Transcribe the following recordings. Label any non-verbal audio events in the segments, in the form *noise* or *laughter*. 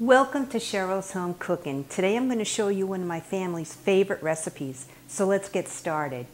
Welcome to Cheryl's Home Cooking. Today I'm going to show you one of my family's favorite recipes. So let's get started.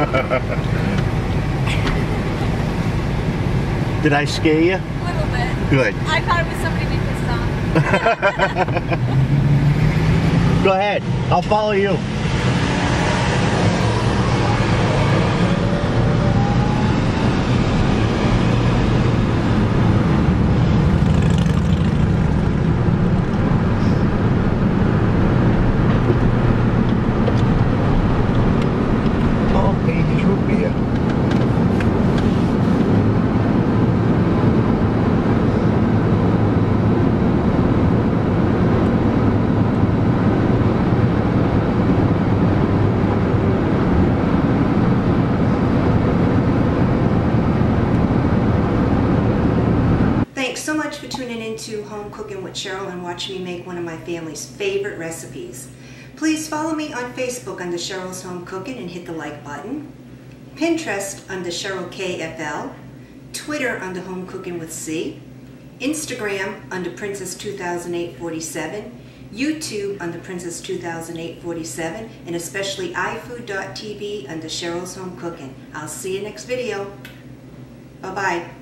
*laughs* Did I scare you? A little bit. Good. I thought it was somebody we pissed off. Go ahead. I'll follow you. Watching me make one of my family's favorite recipes. Please follow me on Facebook under Cheryl's Home Cooking and hit the like button. Pinterest under Cheryl KFL. Twitter under Home Cooking with C. Instagram under Princess 200847. YouTube under Princess 200847 and especially iFood.tv under Cheryl's Home Cooking. I'll see you next video. Bye-bye.